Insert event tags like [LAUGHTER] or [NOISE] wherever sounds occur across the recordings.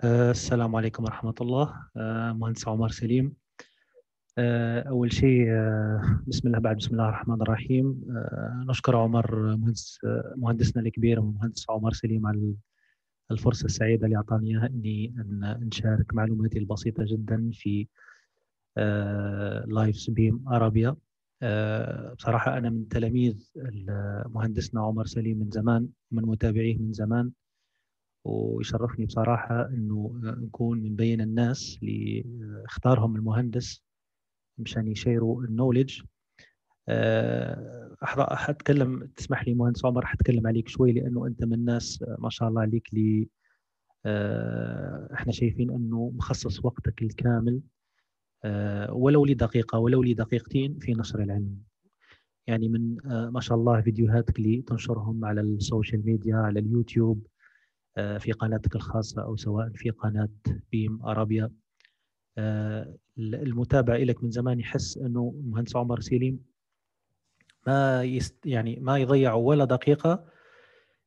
آه، السلام عليكم ورحمة الله. آه، مهندس عمر سليم. آه، أول شيء بسم الله بعد بسم الله الرحمن الرحيم. نشكر عمر مهندس مهندسنا الكبير ومهندس عمر سليم على الفرصة السعيدة اللي أعطاني إياها إني نشارك معلوماتي البسيطة جدا في لايف بيم أرابيا. بصراحة أنا من تلاميذ مهندسنا عمر سليم من زمان من متابعيه من زمان. ويشرفني بصراحة أنه نكون من بين الناس اللي اختارهم المهندس مشان يشيروا ال knowledge حتكلم تسمح لي مهندس عمر حتكلم عليك شوي لأنه أنت من الناس ما شاء الله عليك اللي إحنا شايفين أنه مخصص وقتك الكامل ولو لدقيقة ولو لدقيقتين في نشر العلم. يعني من ما شاء الله فيديوهاتك اللي تنشرهم على ال social media على اليوتيوب آه، في قناتك الخاصة أو سواء في قناة بيم أرابيا. آه، المتابع لك من زمان يحس أنه المهندس عمر سليم ما يست يعني ما يضيع ولا دقيقة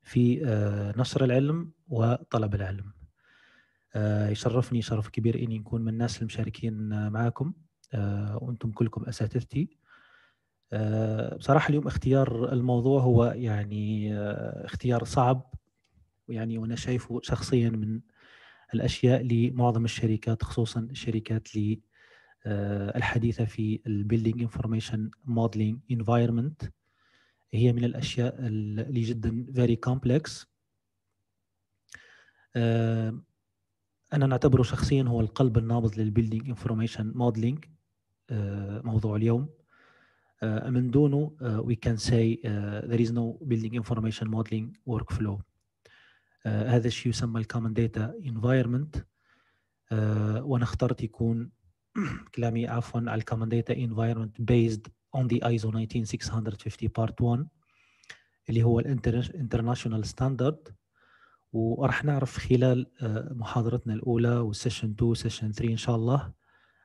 في آه، نشر العلم وطلب العلم. يشرفني شرف كبير إني نكون من الناس المشاركين معكم وأنتم كلكم أساتذتي. بصراحة اليوم اختيار الموضوع هو يعني اختيار صعب ويعني وأنا شايفه شخصيا من الأشياء لمعظم الشركات خصوصا الشركات آه، الحديثة في ال building information modeling environment هي من الأشياء اللي جدا very complex أنا نعتبره شخصيا هو القلب النابض لل building information modeling موضوع اليوم. آه، من دونه we can say there is no building information modeling workflow. آه، هذا الشيء يسمى ال common data environment وأنا اخترت يكون [CLEARS THROAT] كلامي عفوا على ال common data environment based on the ISO 19650 part 1 اللي هو ال international standard وراح نعرف خلال آه، محاضرتنا الأولى وال session 2 و session 3 إن شاء الله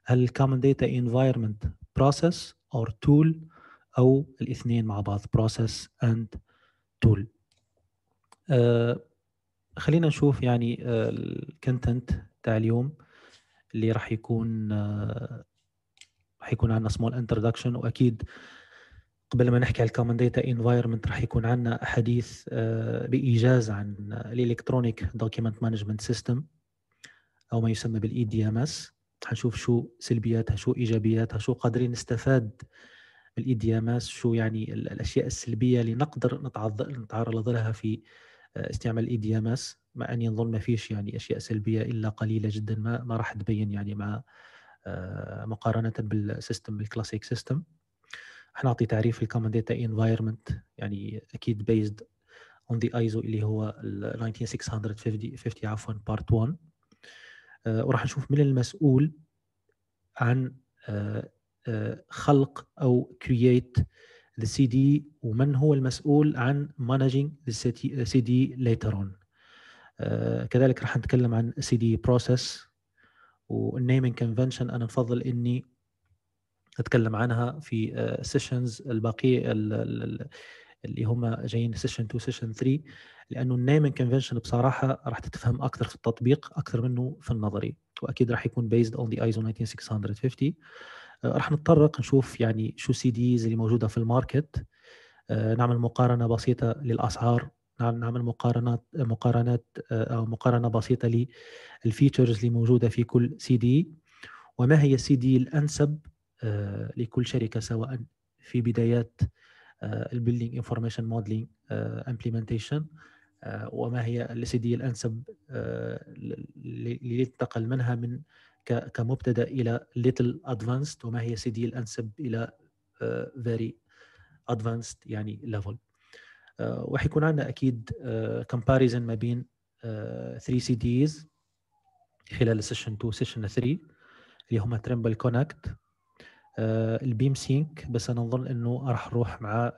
هل ال common data environment process or tool أو الاثنين مع بعض process and tool خلينا نشوف يعني ال content تاع اليوم اللي راح يكون راح يكون عندنا small introduction وأكيد قبل ما نحكي على ال common data environment راح يكون عندنا حديث بإيجاز عن ال electronic document management system أو ما يسمى بال EDMS حنشوف شو سلبياتها شو إيجابياتها شو قادرين نستفاد من ال EDMS شو يعني الأشياء السلبية اللي نقدر نتعرض لها في استعمال EDMS مع اني نظن ما فيش يعني أشياء سلبية إلا قليلة جدا ما ما راح تبين يعني مع آه، مقارنة بال system بال classic system حنعطي تعريف ال common data environment يعني أكيد based on the ISO اللي هو 19650 50 عفوا part 1 وراح نشوف من المسؤول عن آه، آه، خلق أو create the CDE ومن هو المسؤول عن managing the CDE later on. uh, كذلك راح نتكلم عن CDE process وال naming convention أنا نفضل إني أتكلم عنها في sessions uh, الباقيه اللي هم جايين session 2 session 3 لأنه ال naming convention بصراحة راح تتفهم أكثر في التطبيق أكثر منه في النظري وأكيد راح يكون based on the ISO 19650 راح نتطرق نشوف يعني شو CDEs اللي موجودة في ال market. آه، نعمل مقارنة بسيطة للأسعار. نعمل مقارنات مقارنات آه، أو مقارنة بسيطة لل features اللي موجودة في كل CDE. وما هي ال CDE الأنسب آه، لكل شركة سواء في بدايات ال building information modeling implementation وما هي ال CDE الأنسب للانتقال منها من كمبتدأ إلى little advanced وما هي CDE الأنسب إلى uh, very advanced يعني level. uh, وحيكون عندنا أكيد comparison uh, ما بين 3 CDEs خلال ال session 2 session 3 اللي هم Trimble Connect ال Bimsync بس أنا أظن إنه راح نروح مع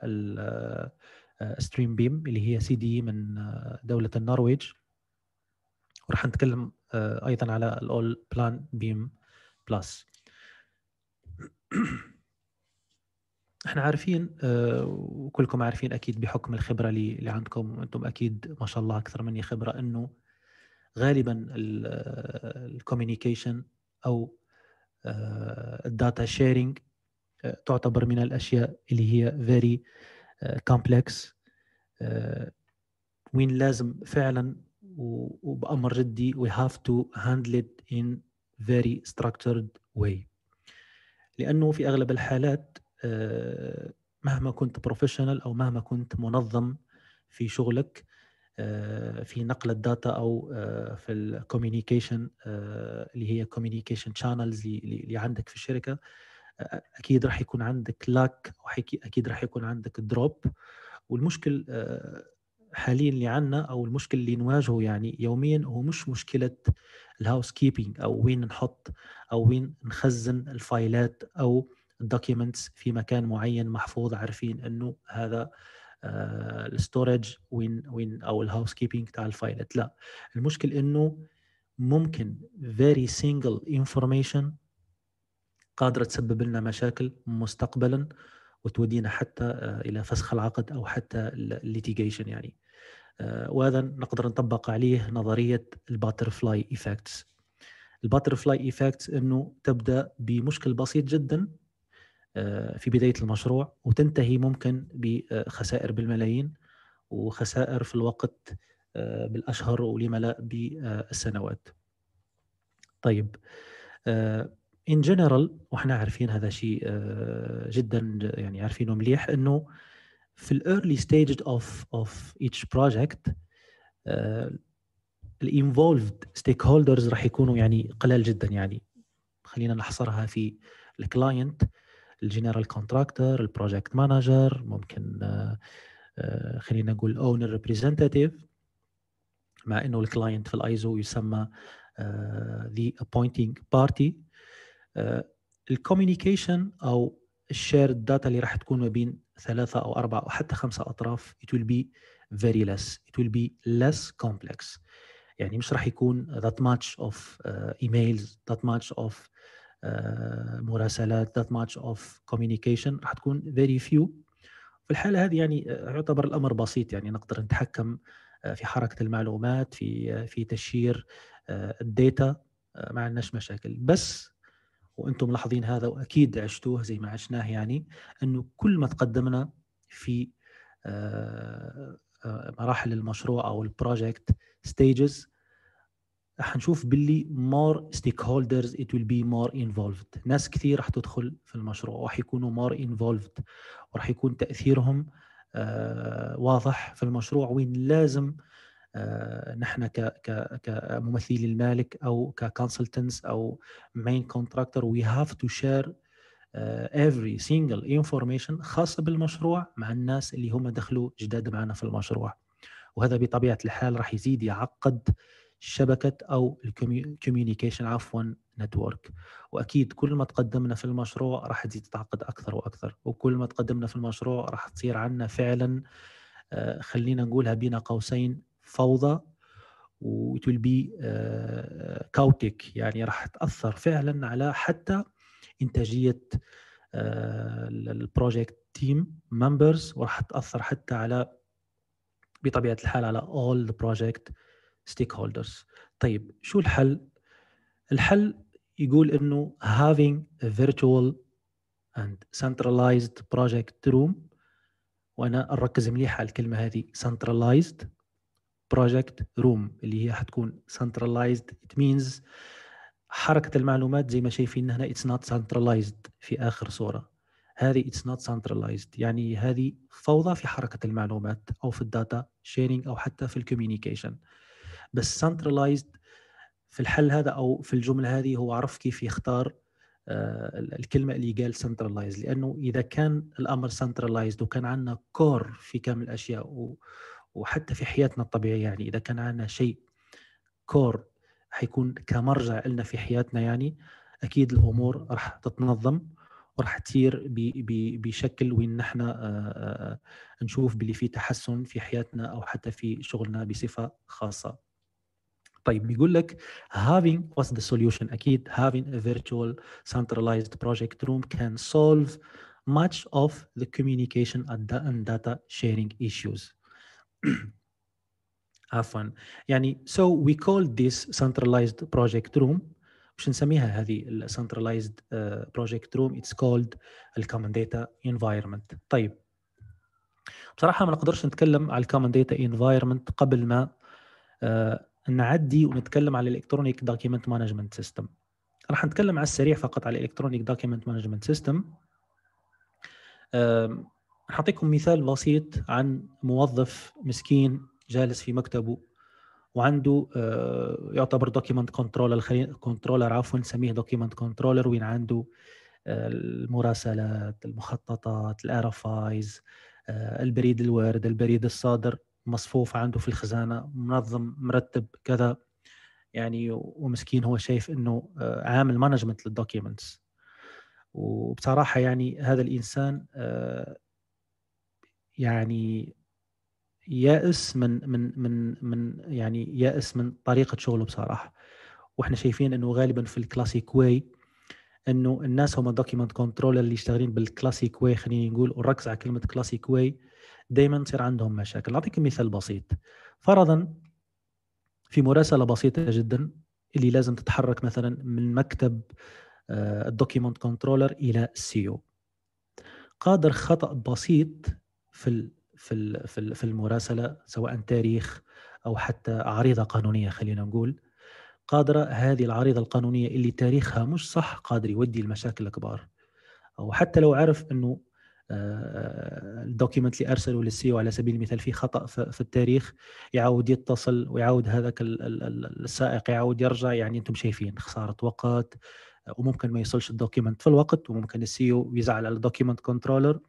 StreamBIM اللي هي CDE من دولة النرويج. وراح نتكلم آه، أيضا على ال Allplan Bimplus إحنا عارفين آه، وكلكم عارفين أكيد بحكم الخبرة اللي, عندكم أنتم أكيد ما شاء الله أكثر مني خبرة إنه غالبا ال communication أو ال data sharing تعتبر من الأشياء اللي هي very complex وين لازم فعلا وبأمر جدي we have to handle it in very structured way. لأنه في أغلب الحالات آه، مهما كنت professional أو مهما كنت منظم في شغلك آه، في نقل ال data أو آه، في ال communication اللي هي communication channels اللي عندك في الشركة أكيد راح يكون عندك lack أكيد راح يكون عندك drop والمشكل حاليا اللي عندنا أو المشكل اللي نواجهه يعني يوميا هو مش مشكلة ال housekeeping أو وين نحط أو وين نخزن ال file ات أو ال documents في مكان معين محفوظ عارفين إنه هذا ال storage وين وين أو ال housekeeping تاع ال file ات. لا المشكل إنه ممكن very single information قادرة تسبب لنا مشاكل مستقبلا وتودينا حتى آه، إلى فسخ العقد أو حتى ال litigation يعني. آه، وهذا نقدر نطبق عليه نظرية ال butterfly effects ال butterfly effects إنه تبدأ بمشكل بسيط جدا آه، في بداية المشروع وتنتهي ممكن بخسائر بالملايين وخسائر في الوقت بالأشهر ولما لا بالسنوات. طيب in general وإحنا عارفين هذا شيء آه، جدا يعني عارفينه مليح إنه في ال early stage of of each project ال involved stakeholders راح يكونوا يعني قلال جدا يعني. خلينا نحصرها في ال client ال general contractor ال project manager ممكن آه، آه، خلينا نقول owner representative مع إنه ال client في الايزو يسمى the appointing party ال communication أو ال share data اللي راح تكون ما بين ثلاثة أو أربعة أو حتى خمسة أطراف it will be very less it will be less complex. يعني مش راح يكون that much of uh, emails that much of uh, مراسلات that much of communication راح تكون very few. في الحالة هذه يعني يعتبر الأمر بسيط يعني نقدر نتحكم في حركة المعلومات في في تشيير الداتا ما عندناش مشاكل. بس وأنتم ملاحظين هذا وأكيد عشتوه زي ما عشناه يعني أنه كل ما تقدمنا في آه، آه، مراحل المشروع أو ال project stages حنشوف باللي more stakeholders it will be more involved ناس كثير راح تدخل في المشروع وراح يكونوا more involved وراح يكون تأثيرهم آه، واضح في المشروع وين لازم نحن كممثلي المالك أو ك consultants أو main contractor we have to share every single information خاصة بالمشروع مع الناس اللي هم دخلوا جداد معنا في المشروع. وهذا بطبيعة الحال راح يزيد يعقد شبكة أو ال communication عفوا network وأكيد كل ما تقدمنا في المشروع راح تزيد تتعقد أكثر وأكثر. وكل ما تقدمنا في المشروع راح تصير عندنا فعلا آه، خلينا نقولها بين قوسين فوضى و it will be chaotic. uh, يعني راح تأثر فعلا على حتى إنتاجية ال project team members وراح تأثر حتى على بطبيعة الحال على all the project stakeholders. طيب شو الحل؟ الحل يقول إنه having a virtual and centralized project room وأنا أركز مليح على الكلمة هذه centralized. project room اللي هي حتكون centralized. It means حركة المعلومات زي ما شايفين هنا it's not centralized في آخر صورة. هذه it's not centralized. يعني هذه فوضى في حركة المعلومات أو في ال data sharing أو حتى في ال communication. بس centralized في الحل هذا أو في الجملة هذه هو عرف كيف يختار آه، الكلمة اللي قال centralized. لأنه إذا كان الأمر centralized وكان عندنا core في كامل الأشياء وحتى في حياتنا الطبيعية يعني إذا كان عندنا شيء كور حيكون كمرجع لنا في حياتنا يعني أكيد الأمور راح تتنظم وراح تصير بشكل وين نحن نشوف باللي في تحسن في حياتنا أو حتى في شغلنا بصفة خاصة. طيب بيقول لك having what's the solution أكيد having a virtual centralized project room can solve much of the communication and data sharing issues [CLEARS THROAT] عفوا. يعني so we call this centralized project room. مش نسميها هذه ال centralized uh, project room it's called ال common data environment. طيب. بصراحة ما نقدرش نتكلم على ال common data environment قبل ما uh, نعدي ونتكلم على ال electronic document management system راح نتكلم على السريع فقط على ال electronic document management system نعطيكم مثال بسيط عن موظف مسكين جالس في مكتبه وعنده آه، يعتبر document controller controller عفوا نسميه document controller وين عنده آه، المراسلات المخططات ال RFIs آه، البريد الوارد البريد الصادر مصفوف عنده في الخزانة منظم مرتب كذا. يعني ومسكين هو شايف إنه عامل management لل documents وبصراحة يعني هذا الإنسان يعني يائس من من من من يعني يائس من طريقة شغله بصراحة. وإحنا شايفين إنه غالبا في ال classic way إنه الناس هم document controller اللي يشتغلين بال classic way خلينا نقول ونركز على كلمة classic way دائما تصير عندهم مشاكل. اعطيكم مثال بسيط. فرضا في مراسلة بسيطة جدا اللي لازم تتحرك مثلا من مكتب ال document controller إلى ال CEO قادر خطأ بسيط في في في في المراسلة سواء تاريخ أو حتى عريضة قانونية خلينا نقول. قادرة هذه العريضة القانونية اللي تاريخها مش صح قادر يودي المشاكل الكبار. أو حتى لو عرف إنه آه، ال document اللي ارسله لل CEO على سبيل المثال في خطأ في التاريخ يعاود يتصل ويعاود هذاك السائق يعاود يرجع يعني أنتم شايفين خسارة وقت وممكن ما يوصلش ال document في الوقت وممكن ال CEO يزعل على ال document controller.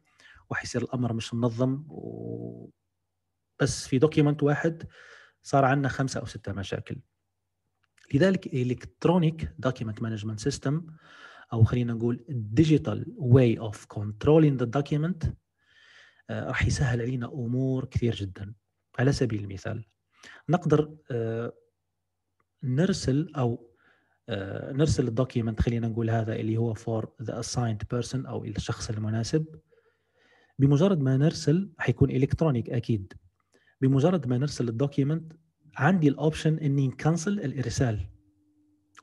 وحيصير الأمر مش منظم و... بس في document واحد صار عندنا خمسة أو ستة مشاكل. لذلك electronic document management system أو خلينا نقول digital way of controlling the document راح يسهل علينا أمور كثير جدا. على سبيل المثال نقدر uh, نرسل أو uh, نرسل ال document خلينا نقول هذا اللي هو for the assigned person أو الشخص المناسب. بمجرد ما نرسل حيكون electronic أكيد. بمجرد ما نرسل ال document عندي ال option إني ن cancel الإرسال.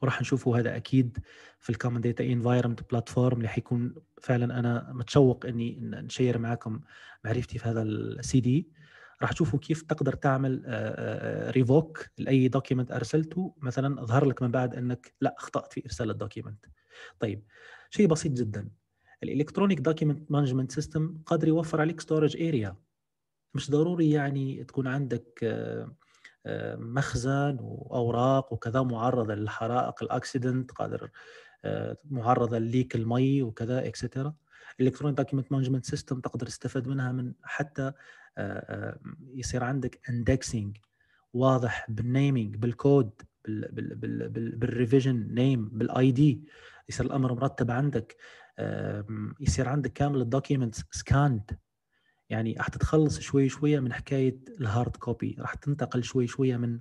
وراح نشوفه هذا أكيد في ال common data environment platform اللي حيكون فعلا أنا متشوق إني ن share معكم معرفتي في هذا ال CDE راح تشوفوا كيف تقدر تعمل revoke لأي document أرسلته. مثلا أظهر لك من بعد إنك لا أخطأت في إرسال ال document طيب شيء بسيط جدا. ال electronic document management system قادر يوفر عليك storage area مش ضروري يعني تكون عندك مخزن وأوراق وكذا معرضه للحرائق ال accident قادر معرضه لل leak المي وكذا etc ال electronic document management system تقدر تستفاد منها من حتى يصير عندك indexing واضح بال naming بال code بال revision name بال ID يصير الأمر مرتب عندك. يصير عندك كامل ال documents scanned يعني راح تتخلص شوي شوية من حكاية ال hard copy راح تنتقل شوي شوية من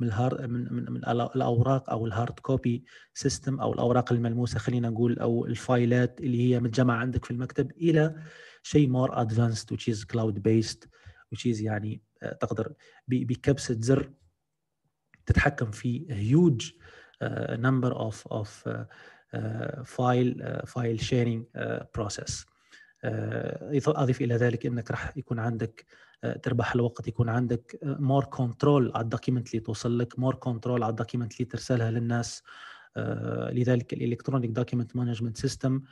من ال hard من, من, من الأوراق أو ال hard copy system أو الأوراق الملموسة خلينا نقول أو الفايلات اللي هي متجمعة عندك في المكتب إلى شيء more advanced which is cloud based which is يعني آه، تقدر بكبسة زر تتحكم في huge number of of file file sharing process أضف إلى ذلك إنك راح يكون عندك uh, تربح الوقت يكون عندك more uh, control على ال document اللي توصل لك more control على ال document اللي ترسلها للناس. uh, لذلك ال electronic document management system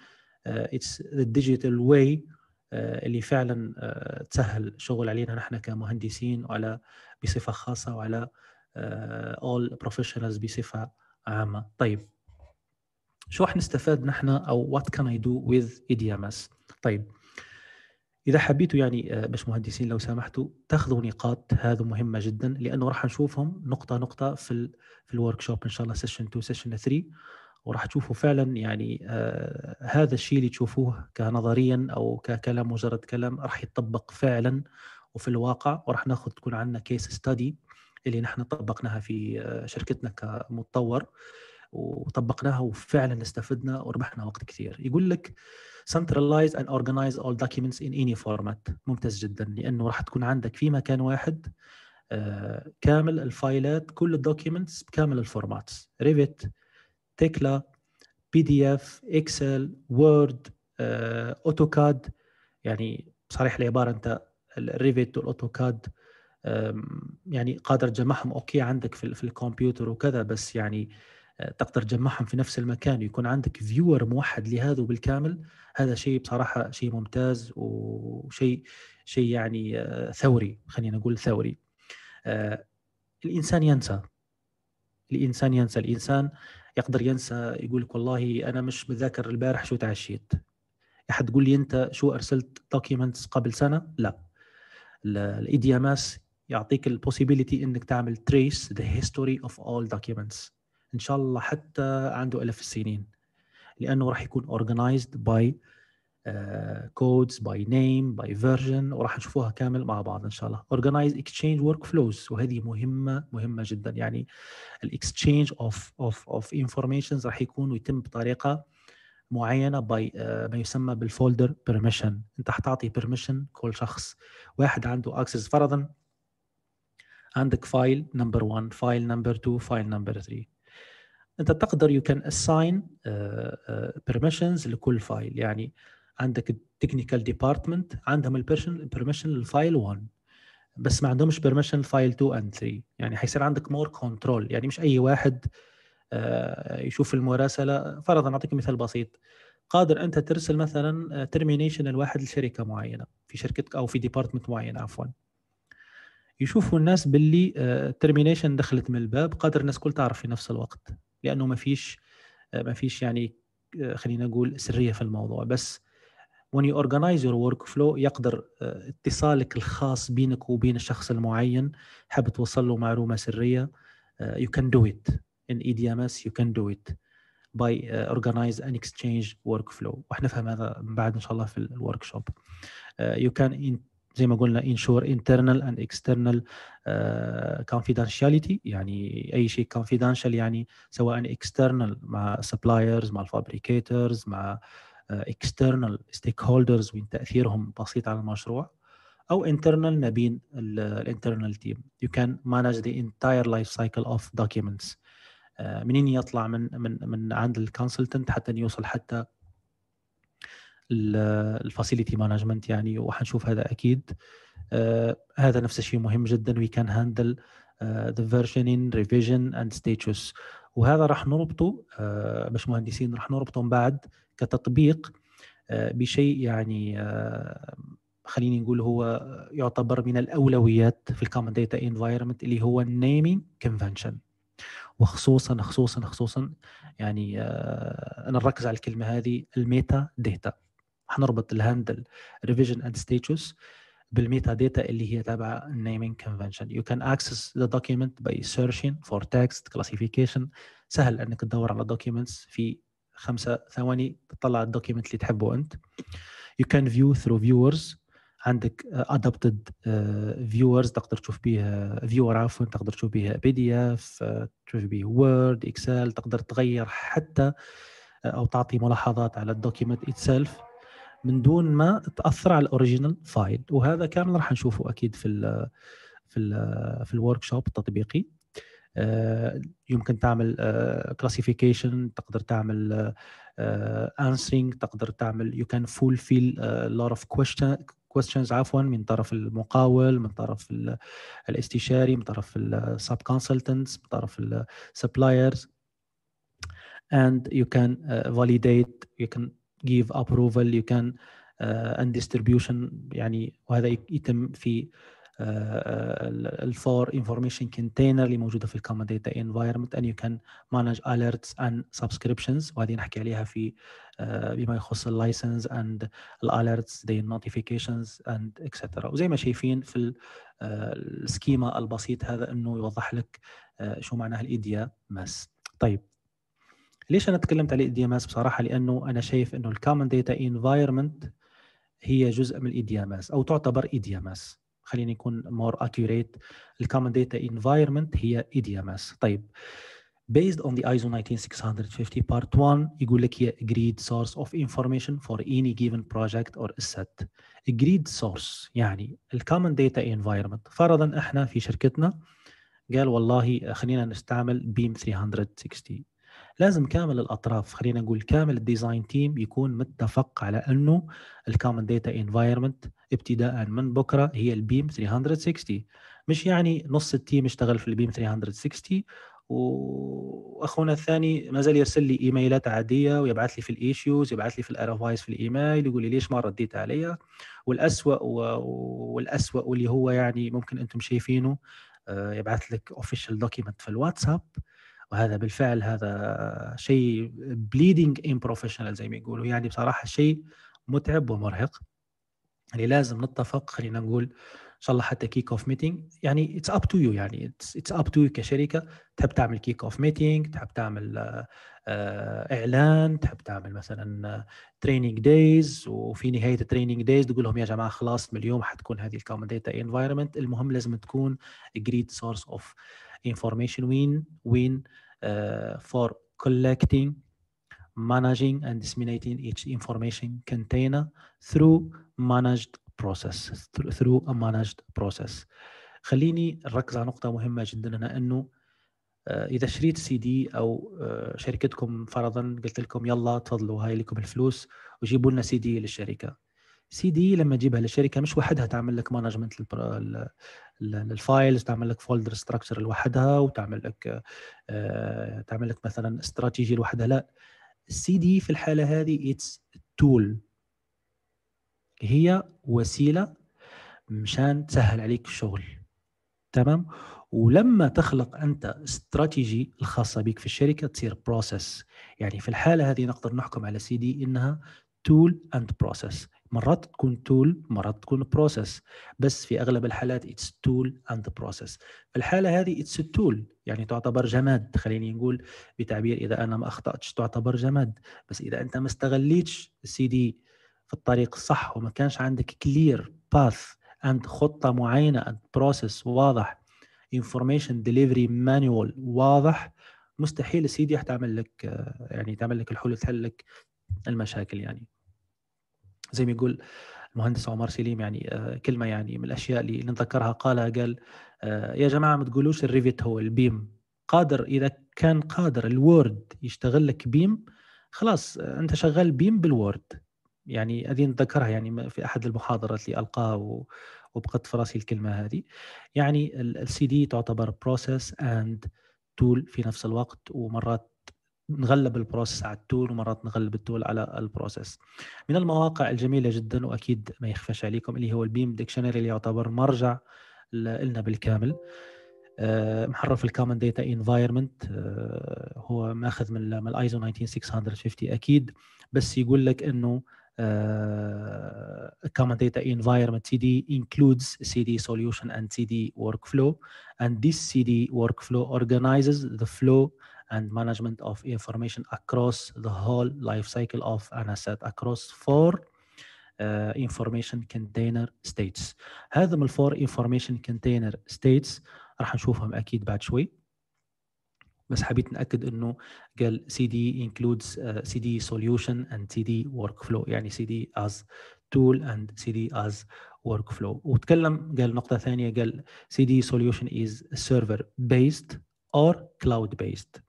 it's the digital way اللي فعلا تسهل شغل علينا نحن كمهندسين وعلى بصفة خاصة وعلى all professionals بصفة عامة. طيب. شو راح نستفاد نحن أو what can I do with EDMS طيب إذا حبيتوا يعني آه، باش مهندسين لو سمحتوا تاخذوا نقاط هذا مهمة جدا لأنه راح نشوفهم نقطة نقطة في ال في ال workshop إن شاء الله session 2 session 3 وراح تشوفوا فعلا يعني آه هذا الشيء اللي تشوفوه كنظريا أو ككلام مجرد كلام راح يتطبق فعلا وفي الواقع وراح ناخذ تكون عندنا case study اللي نحن طبقناها في آه، شركتنا كمتطور. وطبقناها وفعلا استفدنا وربحنا وقت كثير يقول لك centralize and organize all documents in any format. ممتاز جدا. لأنه راح تكون عندك في مكان واحد كامل الفايلات كل ال documents بكامل ال formats Revit Tekla PDF Excel Word AutoCAD يعني بصريح العباره أنت ال Revit وال AutoCAD يعني قادر تجمعهم. أوكي عندك في, في الكمبيوتر وكذا بس يعني آه، تقدر تجمعهم في نفس المكان ويكون عندك viewer موحد لهذا بالكامل هذا شيء بصراحة شيء ممتاز وشيء شيء يعني آه، ثوري خلينا نقول ثوري. آه، الإنسان ينسى. الإنسان ينسى. الإنسان يقدر ينسى يقول لك والله أنا مش متذكر البارح شو تعشيت. أحد تقول لي أنت شو أرسلت documents قبل سنة؟ لا. ال EDMS يعطيك ال possibility إنك تعمل trace the history of all documents إن شاء الله حتى عنده ألف السنين. لأنه راح يكون organized by codes by name by version وراح نشوفوها كامل مع بعض إن شاء الله. Organize exchange workflows وهذه مهمة مهمة جدا. يعني ال exchange of of of informations راح يكون ويتم بطريقة معينة by uh, ما يسمى بال folder permission أنت حتعطي permission كل شخص. واحد عنده access فرضا عندك file number 1 file number 2 file number 3 أنت تقدر you can assign permissions لكل file يعني عندك ال technical department عندهم ال permission لل file 1 بس ما عندهمش permission لل file 2 and 3 يعني حيصير عندك more control يعني مش أي واحد آه، يشوف المراسلة. فرضا أعطيك مثال بسيط. قادر أنت ترسل مثلا termination لواحد لشركة معينة في شركتك أو في department معين عفوا. يشوفوا الناس باللي termination آه، دخلت من الباب. قادر الناس كل تعرف في نفس الوقت. لأنه ما فيش آه، ما فيش يعني خلينا نقول سرية في الموضوع. بس when you organize your workflow يقدر اتصالك الخاص بينك وبين الشخص المعين حاب توصل له معلومة سرية you can do it. In EDMS you can do it by organize and exchange workflow. وحنفهم هذا من بعد إن شاء الله في ال workshop you can زي ما قلنا ensure internal and external uh, confidentiality يعني اي شيء confidential يعني سواء external مع suppliers مع ال fabricators مع external stakeholders وين تاثيرهم بسيط على المشروع أو internal ما بين ال internal team you can manage the entire life cycle of documents آه، منين يطلع من من من عند ال consultant حتى يوصل حتى ال facility management يعني وحنشوف هذا أكيد. uh, هذا نفس الشيء مهم جدا. we can handle the versioning revision and status وهذا راح نربطه uh, مش مهندسين راح نربطه من بعد كتطبيق uh, بشيء يعني خليني نقول هو يعتبر من الأولويات في ال common data environment اللي هو ال naming convention وخصوصا خصوصا خصوصا يعني آه، أنا نركز على الكلمة هذه ال metadata. حنربط ال handle revision and status بال metadata اللي هي تابعه ال naming convention you can access the document by searching for text classification سهل إنك تدور على documents في خمسة ثواني تطلع ال document اللي تحبه أنت. You can view through viewers. عندك adapted viewers تقدر تشوف به viewer عفوا تقدر تشوف به PDF تشوف به Word Excel تقدر تغير حتى أو تعطي ملاحظات على ال document itself من دون ما تأثر على ال original file. وهذا كامل راح نشوفه أكيد في ال في ال في ال workshop التطبيقي. يمكن تعمل classification تقدر تعمل answering تقدر تعمل can fulfill a lot of question questions عفوا من طرف المقاول من طرف الاستشاري من طرف ال sub consultants من طرف ال suppliers and you can uh, validate you can give approval you can uh, and distribution يعني وهذا يتم في ال four information container اللي موجودة في ال common data environment and you can manage alerts and subscriptions. وهذه نحكي عليها في بما يخص ال license and alerts the notifications and etc وزي ما شايفين في ال schema البسيط هذا إنه يوضح لك شو معناها ال EDMS طيب. ليش أنا تكلمت على ال EDMS بصراحة لأنه أنا شايف إنه ال common data environment هي جزء من ال EDMS أو تعتبر EDMS خليني يكون more accurate ال common data environment هي is طيب based on the ISO 19650 part 1 يقول لك هي agreed source of information for any given project or asset. Agreed source يعني ال common data environment فرضا إحنا في شركتنا قال والله خلينا نستعمل BIM 360 لازم كامل الأطراف خلينا نقول كامل ال design team يكون متفق على أنه ال common data environment ابتداء من بكرة هي ال BIM 360 مش يعني نص ال team اشتغل في ال BIM 360 وأخونا الثاني ما زال يرسل لي إيميلات عادية ويبعث لي في ال issues يبعث لي في ال RFIs في الإيميل يقول لي ليش ما رديت عليا والاسوء والاسوء واللي هو يعني ممكن أنتم شايفينه آه، يبعث لك official document في الواتساب. وهذا بالفعل هذا شيء bleeding unprofessional زي ما يقولوا. يعني بصراحة شيء متعب ومرهق. يعني لازم نتفق خلينا نقول إن شاء الله حتى kick off meeting يعني it's up to you يعني it's up to you كشركة. تحب تعمل kick off meeting تحب تعمل آه، إعلان تحب تعمل مثلا training days وفي نهاية ال training days تقول لهم يا جماعة خلاص من اليوم حتكون هذه ال common data environment المهم لازم تكون agreed source of information win win uh, for collecting managing and disseminating each information container through managed process through a managed process خليني نركز على نقطة مهمة جدا هنا انه آه، اذا شريت CDE أو آه، شركتكم فرضا قلت لكم يلا تفضلوا هاي لكم الفلوس وجيبوا لنا CDE للشركه CDE لما تجيبها للشركه مش وحدها تعمل لك management لل files تعمل لك folder structure لوحدها وتعمل لك آه، تعمل لك مثلا استراتيجي لوحدها. لا ال CDE في الحالة هذه it's tool هي وسيلة مشان تسهل عليك الشغل. تمام؟ ولما تخلق أنت استراتيجي الخاصة بك في الشركة تصير process يعني في الحالة هذه نقدر نحكم على CDE إنها tool and process مرات تكون tool مرات تكون process بس في أغلب الحالات it's tool and process في الحالة هذه it's tool يعني تعتبر جماد. خليني نقول بتعبير إذا أنا ما أخطأتش تعتبر جماد. بس إذا أنت ما استغليتش ال CDE في الطريق الصح وما كانش عندك clear path and خطة معينة and process واضح information delivery manual واضح مستحيل ال CDE تعمل لك يعني تعمل لك الحلول تحل لك المشاكل يعني. زي ما يقول المهندس عمر سليم يعني آه، كلمة يعني من الأشياء اللي نتذكرها قالها قال آه، يا جماعة ما تقولوش ال Revit هو ال BIM. قادر إذا كان قادر ال Word يشتغل لك BIM خلاص آه، أنت شغال BIM بال Word. يعني هذه نتذكرها يعني في أحد المحاضرات اللي ألقاها وبقت في رأسي الكلمة هذه. يعني ال CDE تعتبر process and tool في نفس الوقت ومرات نغلب ال process على ال tool ومرات نغلب ال tool على ال process من المواقع الجميلة جدا وأكيد ما يخفاش عليكم اللي هو ال BIM Dictionary اللي يعتبر مرجع لنا بالكامل آه، محرف ال common data environment هو ماخذ من الايزو 19650 أكيد بس يقول لك إنه uh, common data environment CDE includes CDE solution and CDE workflow. And this CD workflow organizes the flow and management of information across the whole life cycle of an asset across four uh, information container states. هذا من الفور information container states راح نشوفهم أكيد بعد شوي. بس حبيت نأكد إنه قال سي دي انكلودز سي دي سوليوشن اند سي دي ورك فلو يعني سي دي از تول اند سي دي از workflow وتكلم قال نقطة ثانية قال CDE solution is server based or cloud based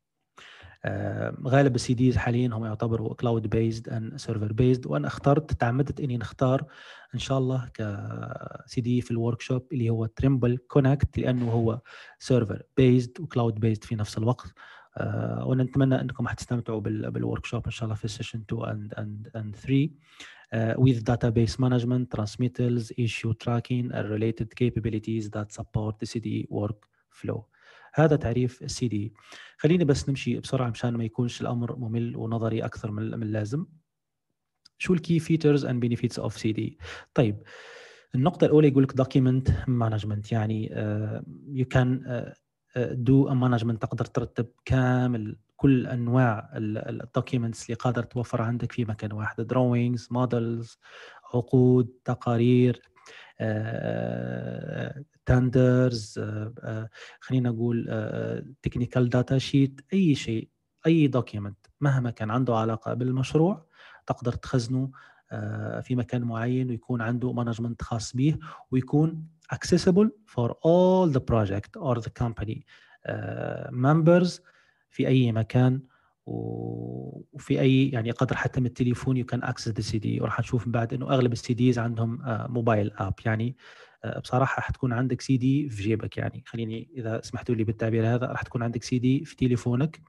غالب ال CDEs حاليا هم يعتبروا cloud based and server based وأنا اخترت تعمدت إني نختار إن شاء الله ك CDE في ال workshop اللي هو Trimble Connect لأنه هو server based و cloud based في نفس الوقت. uh, ونتمنى إنكم حتستمتعوا بال workshop إن شاء الله في ال session 2 and and and 3 uh, with database management, transmittals, issue tracking, and related capabilities that support the CDE workflow. هذا تعريف ال CDE. خليني بس نمشي بسرعة مشان ما يكونش الأمر ممل ونظري أكثر من اللازم. شو ال key features and benefits of CDE طيب النقطة الأولى يقول لك document management يعني you can do management تقدر ترتب كامل كل أنواع ال documents اللي قادر توفر عندك في مكان واحد drawings models عقود تقارير. tenders خلينا نقول technical data sheet أي شيء أي document مهما كان عنده علاقة بالمشروع تقدر تخزنه في مكان معين ويكون عنده management خاص به ويكون accessible for all the project or the company. members في أي مكان وفي أي يعني قدر حتى من التليفون you can access the CDE وراح نشوف من بعد إنه أغلب ال CDEs عندهم mobile app يعني بصراحة حتكون عندك CDE في جيبك. يعني خليني إذا سمحتوا لي بالتعبير هذا راح تكون عندك CDE في تليفونك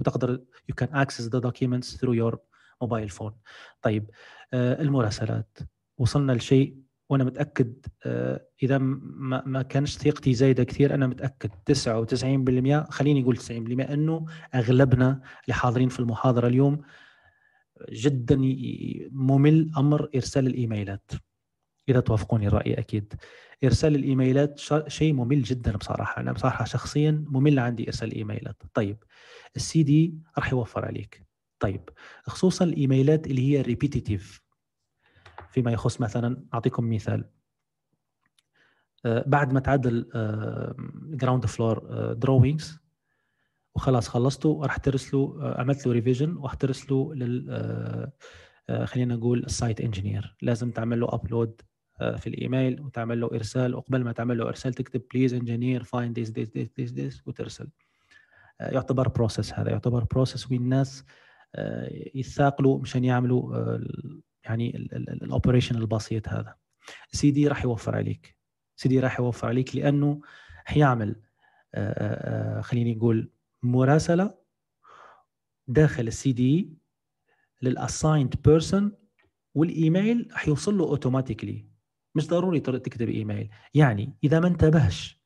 وتقدر you can access the documents through your mobile phone طيب المراسلات. وصلنا لشيء وأنا متأكد آه، إذا ما, كانش ثقتي زايدة كثير أنا متأكد 99% خليني أقول 90% أنه أغلبنا اللي حاضرين في المحاضرة اليوم جدا ممل أمر إرسال الإيميلات. إذا توافقوني الرأي أكيد. إرسال الإيميلات شيء ممل جدا بصراحة. أنا بصراحة شخصيا ممل عندي إرسال الإيميلات. طيب ال CDE راح يوفر عليك. طيب خصوصا الإيميلات اللي هي repetitive فيما يخص مثلا أعطيكم مثال. آه، بعد ما تعدل ground floor drawings وخلاص خلصته راح ترسله آه، عملت له revision وراح ترسله لل آه، خلينا نقول ال site engineer لازم تعمل له upload في الإيميل وتعمل له إرسال. وقبل ما تعمل له إرسال تكتب please engineer find this this this this وترسل. يعتبر process هذا. يعتبر process والناس يثاقلوا مشان يعملوا يعني ال operation البسيط هذا. CDE راح يوفر عليك. CDE راح يوفر عليك لأنه حيعمل خليني نقول مراسلة داخل ال CDE لل assigned person والإيميل راح يوصل له automatically مش ضروري تكتب إيميل. يعني إذا ما انتبهش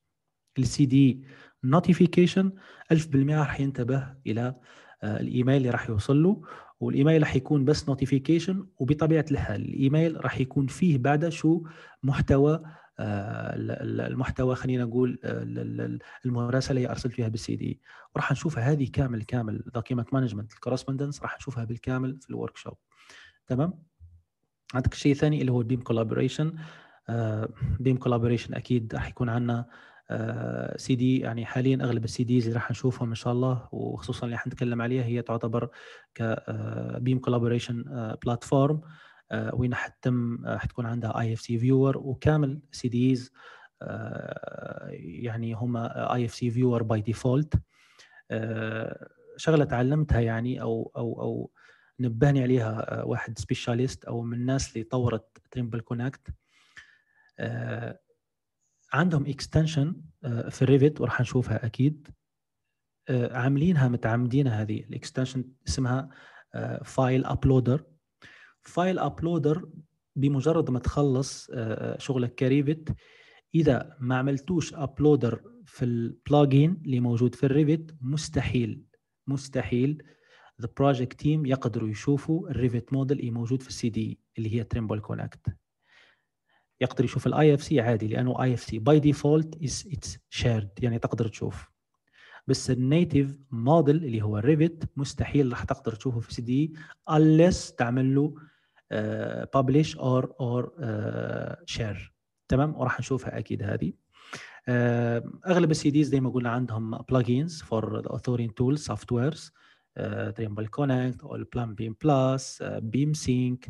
لل CDE notification 1000% راح ينتبه إلى الإيميل اللي راح يوصل له والإيميل راح يكون بس notification وبطبيعة الحال الإيميل راح يكون فيه بعد شو محتوى آه، المحتوى خلينا نقول آه، المراسلة اللي ارسلت فيها بال CDE وراح نشوفها هذه كامل كامل document management ال correspondence راح نشوفها بالكامل في ال workshop تمام؟ عندك الشيء الثاني اللي هو ال BIM collaboration BIM collaboration أكيد راح يكون عندنا CDE يعني حاليا أغلب ال CDEs اللي راح نشوفهم إن شاء الله وخصوصا اللي حنتكلم عليها هي تعتبر ك BIM collaboration platform وين حتم حتكون عندها IFC viewer وكامل CDEs يعني هم IFC viewer by default شغلة تعلمتها يعني أو أو أو نبهني عليها واحد specialist أو من الناس اللي طورت Trimble Connect عندهم extension آه، في ال Revit وراح نشوفها أكيد. آه، عاملينها متعمدينها هذه ال extension اسمها file uploader file uploader بمجرد ما تخلص آه، شغلك ك Revit إذا ما عملتوش uploader في ال plugin اللي موجود في ال Revit مستحيل مستحيل the project team يقدروا يشوفوا ال Revit model اللي موجود في ال CDE اللي هي Trimble Connect يقدر يشوف ال IFC عادي لأنه IFC by default as it's shared يعني تقدر تشوف. بس ال native model اللي هو ال Revit مستحيل راح تقدر تشوفه في CDE unless تعمل له publish or or share تمام؟ وراح نشوفها أكيد هذه. uh, أغلب ال CDEs زي ما قلنا عندهم plugins for authoring tools softwares Trimble Connect أو بلان بيم بلس Bimsync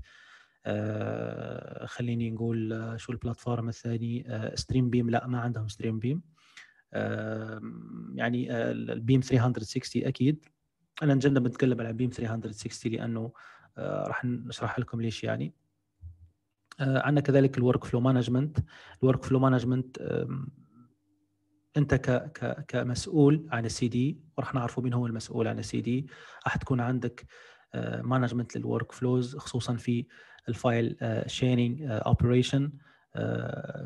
خليني نقول آه، شو ال platform الثاني؟ Stream آه، BIM. لا ما عندهم Stream BIM. يعني ال BIM 360 أكيد. أنا نجنب نتكلم على BIM 360 لأنه راح نشرح لكم ليش يعني. عندنا كذلك ال workflow management ال workflow management أنت ك ك كمسؤول عن ال CDE وراح نعرفوا مين هو المسؤول عن ال CDE راح تكون عندك management لل workflows خصوصا في ال file sharing operation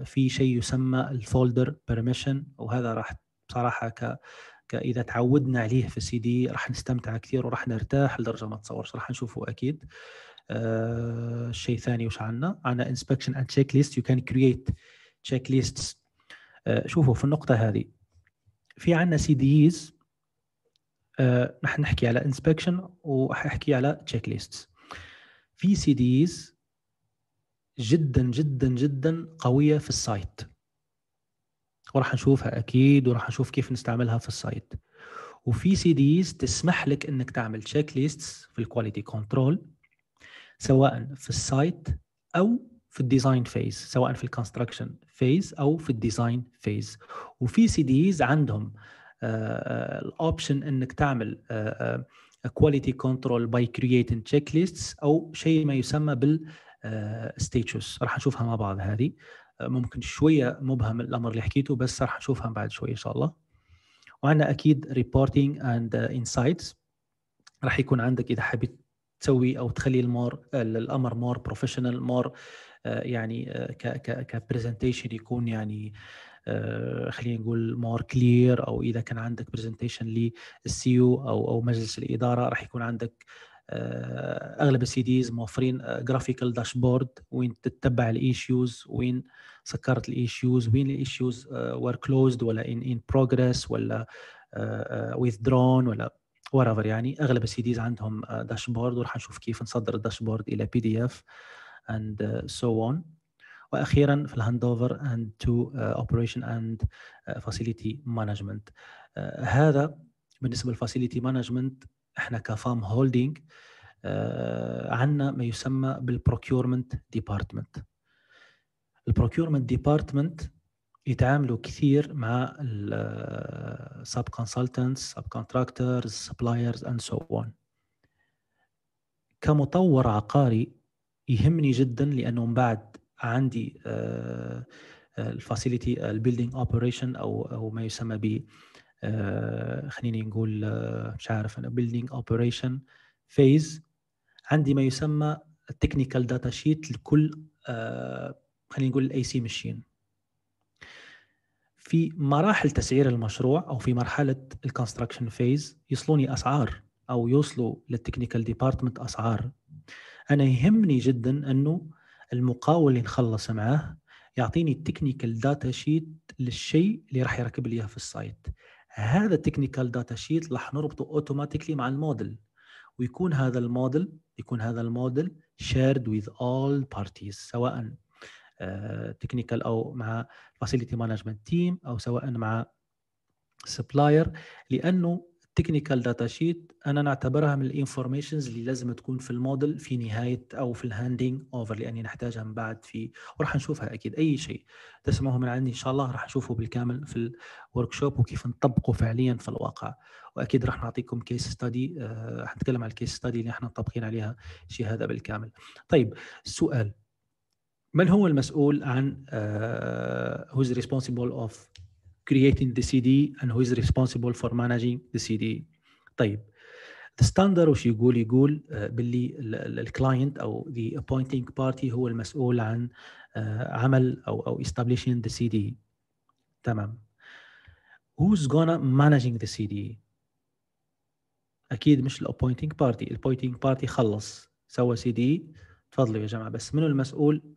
في شيء يسمى ال folder permission وهذا راح بصراحة ك إذا تعودنا عليه في ال CDE راح نستمتع كثير وراح نرتاح لدرجة ما تصورش راح نشوفه أكيد. Uh, شيء ثاني وش عندنا؟ عندنا inspection and checklist. You can create checklists. Uh, شوفوا في النقطة هذه. في عندنا CDEs نحن نحكي على inspection ونحكي على checklists. في CDEs جدا جدا جدا قوية في ال site. وراح نشوفها أكيد وراح نشوف كيف نستعملها في ال site. وفي CDEs تسمح لك إنك تعمل checklists في ال quality control سواء في ال site أو في ال design phase سواء في ال construction phase أو في ال design phase وفي CDEs عندهم ال option إنك تعمل quality control by creating checklists أو شيء ما يسمى بال status راح نشوفها مع بعض هذه. ممكن شوية مبهم الأمر اللي حكيته بس راح نشوفها بعد شوية إن شاء الله. وعندنا أكيد reporting and insights راح يكون عندك إذا حبيت تسوي أو تخلي ال more الأمر more professional more يعني ك presentation يكون يعني آه، خلينا نقول more clear أو إذا كان عندك presentation لل CEO أو مجلس الإدارة راح يكون عندك آه، أغلب ال CDEs موفرين graphical dashboard وين تتبع ال issues وين سكرت ال issues وين ال issues were closed ولا in in progress ولا withdrawn آه، ولا ورافر يعني. أغلب ال CDEs عندهم dashboard وراح نشوف كيف نصدر ال dashboard إلى PDF and so on وأخيرا في ال handover and to operation and facility management هذا بالنسبة لل facility management إحنا كفام هولدنج عندنا ما يسمى بال procurement department ال procurement department يتعاملوا كثير مع ال sub-consultants subcontractors suppliers and so on كمطور عقاري يهمني جدا لأنه من بعد عندي آه، آه، ال facility ال building operation أو أو ما يسمى ب آه، خليني نقول مش عارف أنا building operation phase. عندي ما يسمى ال technical data sheet لكل خلينا نقول ال AC ماشين في مراحل تسعير المشروع أو في مرحلة ال construction phase يوصلوني أسعار أو يوصلوا لل technical department أسعار. أنا يهمني جدا أنه المقاول اللي نخلص معاه يعطيني ال technical data sheet للشيء اللي راح يركب لي إياه في ال site. هذا ال technical data sheet راح نربطه automatically مع الموديل ويكون هذا الموديل يكون هذا ال model shared with all parties سواء technical uh, أو مع facility management team أو سواء مع supplier لأنه technical data sheet أنا نعتبرها من ال informations اللي لازم تكون في الموديل في نهاية أو في ال handing over لأني نحتاجها من بعد في وراح نشوفها أكيد أي شيء تسمعه من عندي إن شاء الله راح نشوفه بالكامل في ال workshop وكيف نطبقه فعليا في الواقع. وأكيد راح نعطيكم case study أه حنتكلم عن ال case study اللي إحنا مطبقين عليها الشيء هذا بالكامل. طيب السؤال من هو المسؤول عن is responsible of creating the CDE and who is responsible for managing the CDE طيب ال standard وش يقول؟ يقول آه، باللي ال client أو the appointing party هو المسؤول عن آه، عمل أو أو establishing the CDE تمام. Who's gonna managing the CDE أكيد مش ال appointing party ال appointing party خلص سوى CDE تفضلوا يا جماعة بس منو المسؤول؟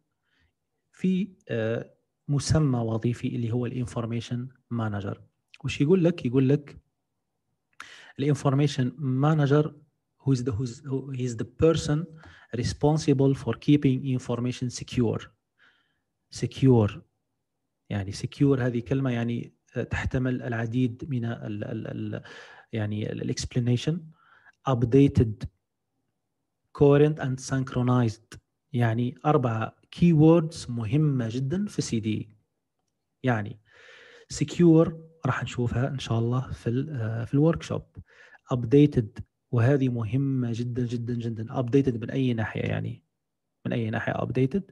في آه، مسمى وظيفي اللي هو ال information manager. وش يقول لك؟ يقول لك ال information manager is the who's, who is the person responsible for keeping information secure. Secure. يعني secure هذه كلمة يعني تحتمل العديد من ال ال ال يعني ال explanation updated current and synchronized. يعني أربع keywords مهمة جدا في CDE يعني secure راح نشوفها إن شاء الله في آه، في ال workshop updated وهذه مهمة جدا جدا جدا. updated من أي ناحية يعني؟ من أي ناحية updated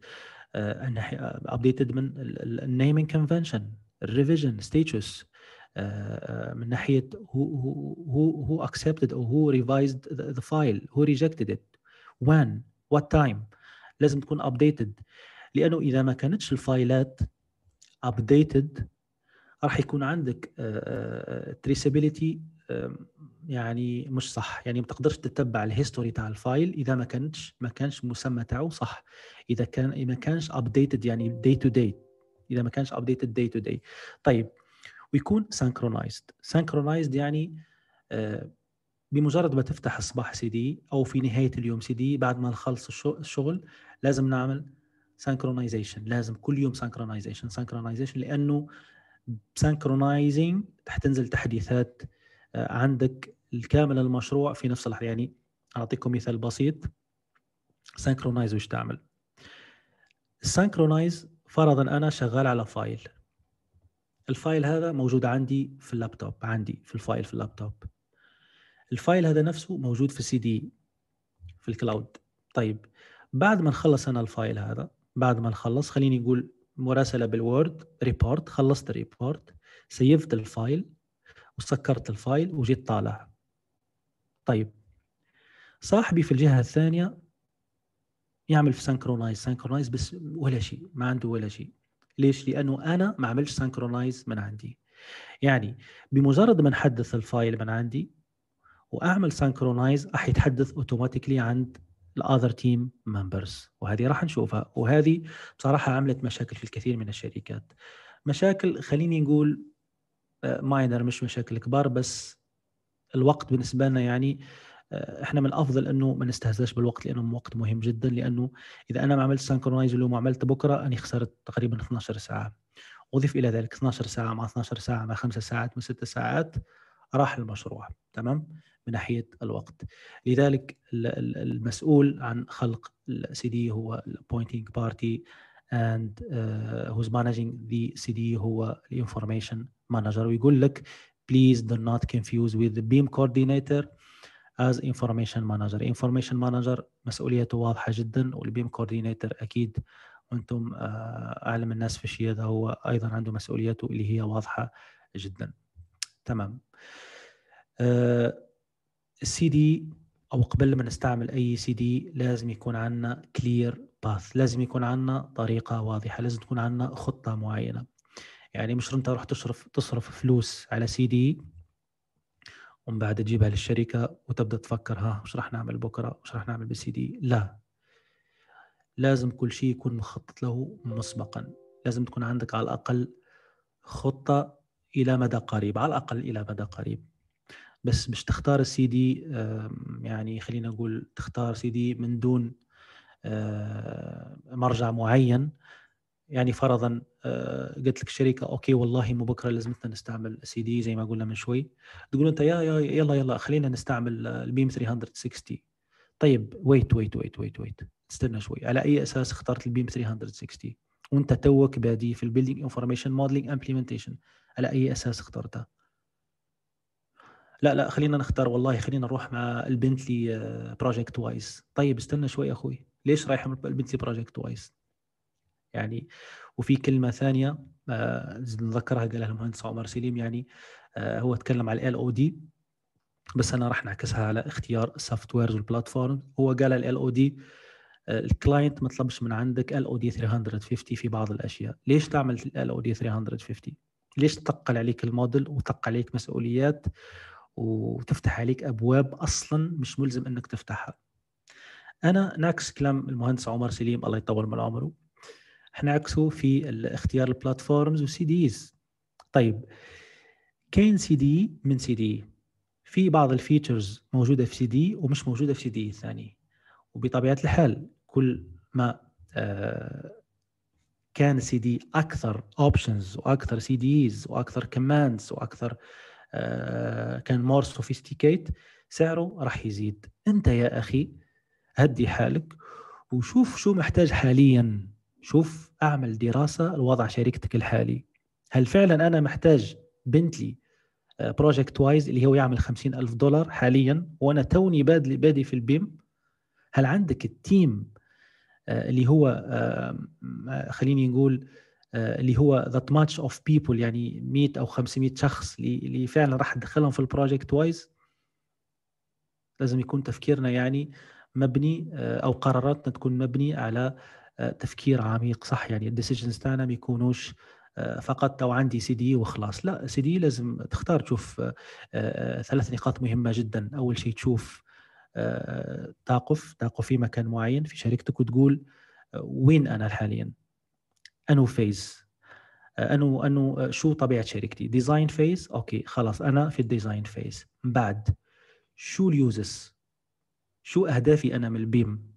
الناحيه updated من ال naming convention ال revision status من ناحية هو هو هو accepted أو هو revised the file هو rejected it. when what time. لازم تكون updated لأنه إذا ما كانتش ال file ات updated راح يكون عندك traceability يعني مش صح. يعني ما تقدرش تتبع ال history تاع ال file. إذا ما كانتش ما كانش المسمى تاعه صح. إذا كان ما كانش updated يعني day to day إذا ما كانش updated day to day طيب ويكون synchronized synchronized يعني بمجرد ما تفتح الصباح CDE أو في نهاية اليوم CDE بعد ما نخلص الشغل لازم نعمل synchronization لازم كل يوم synchronization synchronization لأنه synchronizing تنزل تحديثات آه، عندك الكامل المشروع في نفس اللحظة. يعني أعطيكم مثال بسيط. synchronize وش تعمل؟ ال synchronize فرضا أنا شغال على file ال file هذا موجود عندي في اللابتوب عندي في ال file في اللابتوب. ال file هذا نفسه موجود في CDE في ال cloud طيب بعد ما نخلص أنا ال file هذا بعد ما نخلص خليني نقول مراسلة بال Word report خلصت ال report سيفت ال file وسكرت ال file وجيت طالع. طيب. صاحبي في الجهة الثانية يعمل في synchronize synchronize بس ولا شيء ما عنده ولا شيء. ليش؟ لأنه أنا ما عملش synchronize من عندي. يعني بمجرد ما نحدث ال file من عندي وأعمل synchronize راح يتحدث automatically عند ال other team members وهذه راح نشوفها. وهذه بصراحة عملت مشاكل في الكثير من الشركات. مشاكل خليني نقول minor آه، مش مشاكل كبار بس الوقت بالنسبة لنا يعني آه، إحنا من الأفضل إنه ما نستهزأش بالوقت لأنه وقت مهم جدا. لأنه إذا أنا ما عملت synchronize اليوم وعملت بكرة أني خسرت تقريبا 12 ساعة. أضيف إلى ذلك 12 ساعة مع 12 ساعة مع 5 ساعات مع 6 ساعات. راح المشروع تمام؟ من ناحية الوقت. لذلك المسؤول عن خلق ال CDE هو ال appointing party and uh, who's managing the CDE هو ال information manager ويقول لك please do not confuse with the BIM coordinator as information manager. Information manager مسؤوليته واضحة جدا وال BIM coordinator أكيد وأنتم أعلم الناس في الشيء هذا هو أيضا عنده مسؤوليته اللي هي واضحة جدا. تمام. ال CDE أو قبل ما نستعمل أي CDE لازم يكون عندنا clear path لازم يكون عندنا طريقة واضحة لازم تكون عندنا خطة معينة. يعني مش انت تروح تصرف تصرف فلوس على CDE ومن بعد تجيبها للشركة وتبدأ تفكر ها وش راح نعمل بكرة؟ وش راح نعمل بال CDE؟ لا. لازم كل شيء يكون مخطط له مسبقا. لازم تكون عندك على الأقل خطة إلى مدى قريب على الأقل إلى مدى قريب. بس مش تختار ال CDE يعني خلينا نقول تختار CDE من دون مرجع معين. يعني فرضا قلت لك الشركة okay والله مو بكرة لازمتنا نستعمل CDE زي ما قلنا من شوي. تقول أنت يا يا يلا يلا خلينا نستعمل ال BIM 360 طيب wait wait wait wait wait استنى شوي. على أي أساس اخترت ال BIM 360 وأنت توك بادي في ال building information modeling implementation على أي أساس اخترتها؟ لا لا خلينا نختار والله خلينا نروح مع البنتلي ProjectWise طيب استنى شوي يا أخوي. ليش رايح ال Bentley ProjectWise يعني وفي كلمة ثانية آه نذكرها قالها المهندس عمر سليم يعني آه هو تكلم على LOD بس أنا راح نعكسها على اختيار ال softwares وال platform هو قال LOD ال client ما طلبش من عندك LOD 350 في بعض الأشياء. ليش تعمل LOD 350 ليش تثقل عليك الموديل وثقل عليك مسؤوليات وتفتح عليك أبواب أصلا مش ملزم إنك تفتحها؟ أنا نعكس كلام المهندس عمر سليم الله يطول من عمره. إحنا عكسه في اختيار ال platforms وال CDEs طيب كاين CDE من CDE في بعض ال features موجودة في CDE ومش موجودة في CDE ثاني وبطبيعة الحال كل ما آه كان CDE أكثر options وأكثر CDEs وأكثر commands وأكثر آه كان more sophisticated سعره راح يزيد. أنت يا أخي هدي حالك وشوف شو محتاج حاليا. شوف أعمل دراسة لوضع شركتك الحالي. هل فعلا أنا محتاج Bentley ProjectWise اللي هو يعمل خمسين ألف دولار حاليا وأنا توني بادي, في ال BIM؟ هل عندك ال team اللي هو آه، خليني نقول آه، اللي هو that much of people يعني 100 أو 500 شخص اللي فعلا راح تدخلهم في ال ProjectWise لازم يكون تفكيرنا يعني مبني أو قراراتنا تكون مبني على تفكير عميق. صح يعني ال decisions تاعنا ما يكونوش آه، فقط لو عندي CDE وخلاص. لا CDE لازم تختار تشوف آه، آه، ثلاث نقاط مهمة جدا. أول شيء تشوف تقف في مكان معين في شركتك وتقول وين أنا حاليا؟ أنو phase؟ أنو أنو شو طبيعة شركتي؟ design phase okay خلاص أنا في ال design phase بعد شو ال uses شو أهدافي أنا من ال BIM؟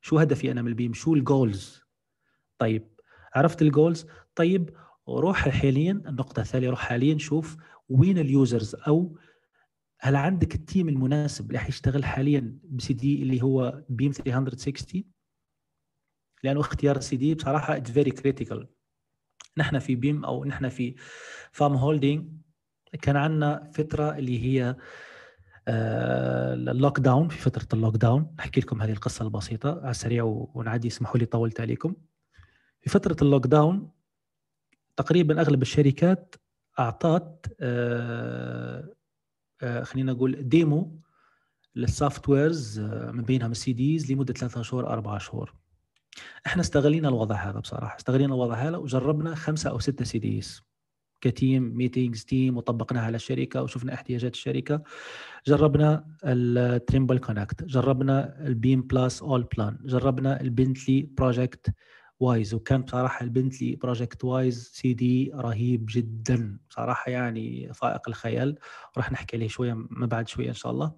شو هدفي أنا من ال BIM؟ شو ال goals طيب عرفت ال goals طيب روح حاليا النقطة الثانية روح حاليا شوف وين ال users أو هل عندك ال team المناسب اللي حيشتغل حاليا ب CDE اللي هو BIM 360 لأنه اختيار ال CDE بصراحة it's very critical نحن في BIM أو نحن في FAM Holding كان عندنا فترة اللي هي ال lock آه، down في فترة ال lockdown أحكي لكم هذه القصة البسيطة على السريع ونعدي اسمحوا لي طولت عليكم. في فترة ال lockdown تقريبا أغلب الشركات أعطت آه، خلينا نقول demo لل softwares من بينهم ال CDEs لمدة ثلاثة شهور أربع شهور. إحنا استغلينا الوضع هذا بصراحة. استغلينا الوضع هذا وجربنا خمسة أو ستة CDEs ك BIM management team وطبقناها على الشركة وشفنا احتياجات الشركة. جربنا ال Trimble Connect جربنا ال Bimplus Allplan جربنا ال Bentley ProjectWise. وكان بصراحة ال Bentley ProjectWise CDE رهيب جدا. بصراحة يعني فائق الخيال. راح نحكي عليه شوية ما بعد شوية إن شاء الله.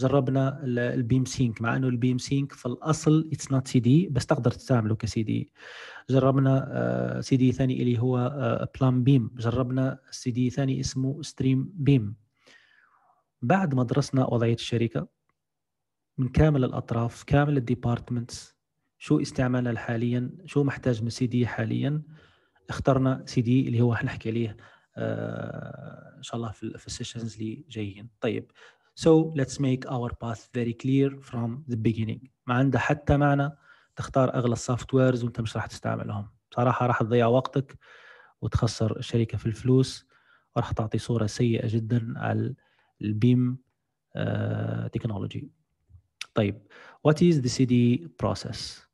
جربنا ال Bimsync مع إنه ال Bimsync في الأصل it's not CDE بس تقدر تستعمله ك CDE جربنا CDE ثاني اللي هو Plan BIM جربنا CDE ثاني اسمه StreamBIM بعد ما درسنا وضعية الشركة من كامل الأطراف كامل ال departments شو استعمالنا حاليا؟ شو محتاج من CDE حاليا؟ اخترنا CDE اللي هو حنحكي عليه آه إن شاء الله في, ال sessions اللي جايين. طيب So let's make our path very clear from the beginning. ما عنده حتى معنى تختار أغلى ال softwares وأنت مش راح تستعملهم. بصراحه راح تضيع وقتك وتخسر الشركة في الفلوس وراح تعطي صورة سيئة جدا على ال BIM technology uh, طيب what is the CDE process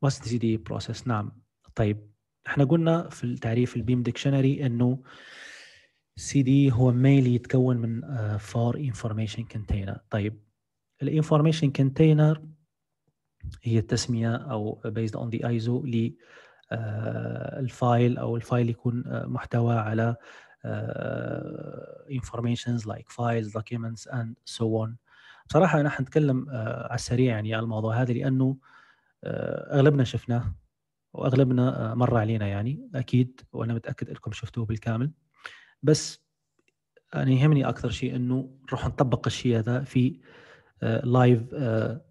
what's the CDE process. نعم. طيب إحنا قلنا في التعريف ال BIM dictionary إنه CDE هو mainly يتكون من four information container طيب ال information container هي التسمية أو based on the ISO ل ال file أو ال file يكون آه، محتوى على informations like files documents and so on. بصراحة أنا حنتكلم آه، على السريع يعني على الموضوع هذا لأنه آه، أغلبنا شفناه وأغلبنا مر علينا يعني أكيد وأنا متأكد إنكم شفتوه بالكامل. بس أنا يهمني أكثر شيء إنه نروح نطبق الشيء هذا في live آه، آه،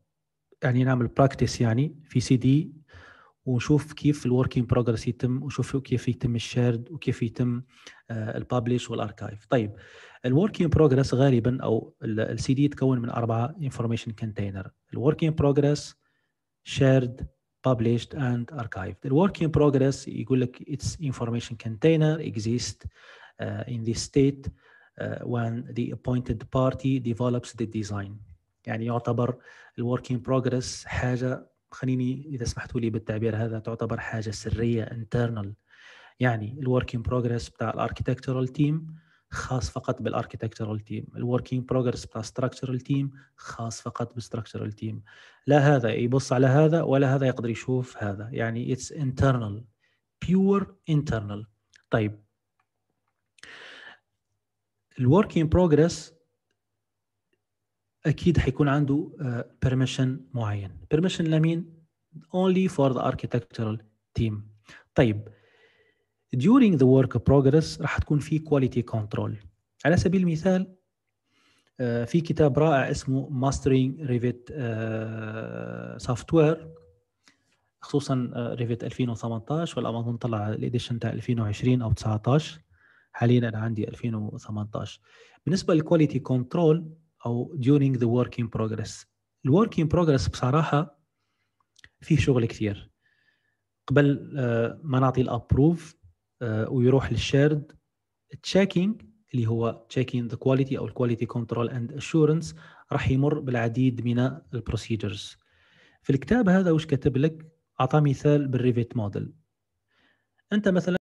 يعني نعمل practice يعني في CDE ونشوف كيف ال work in progress يتم ونشوف كيف يتم ال shared وكيف يتم ال publish وال archive طيب ال work in progress غالبا أو ال CDE يتكون من أربعة information container ال work in progress shared published and archived. The work in progress يقول لك its information container exist uh, in this state uh, when the appointed party develops the design يعني يعتبر ال work in progress حاجة خليني اذا سمحتوا لي بالتعبير هذا تعتبر حاجة سريه internal يعني ال work in progress بتاع ال architectural team خاص فقط بال architectural team ال work in progress بتاع structural team خاص فقط بال structural team لا هذا يبص على هذا ولا هذا يقدر يشوف هذا. يعني it's internal pure internal. طيب. ال work in progress أكيد حيكون عنده permission uh, معين. permission لمين only for the architectural team. طيب. During the work progress راح تكون في quality control. على سبيل المثال uh, في كتاب رائع اسمه Mastering Revit uh, Software خصوصا Revit 2018 ولا ما اظن طلع ال edition تاع 2020 أو 19 حاليا أنا عندي 2018 بالنسبة لل quality control أو during the work in progress ال work in progress بصراحة فيه شغل كثير قبل آه، ما نعطي ال approve آه، ويروح لل shared checking اللي هو checking the quality أو ال quality control and assurance راح يمر بالعديد من ال procedures في الكتاب هذا وش كتب لك؟ اعطى مثال بال Revit model أنت مثلا